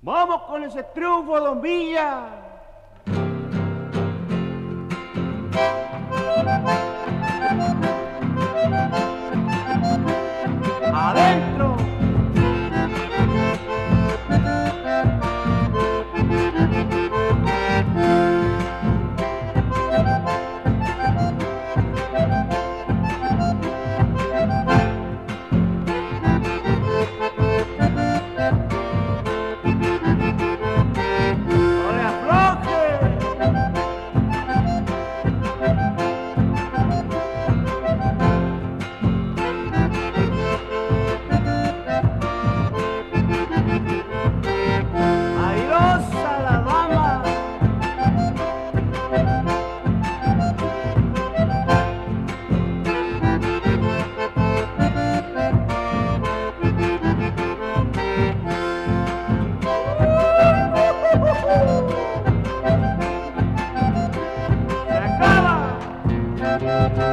Vamos con ese triunfo, Don Villa. Allá.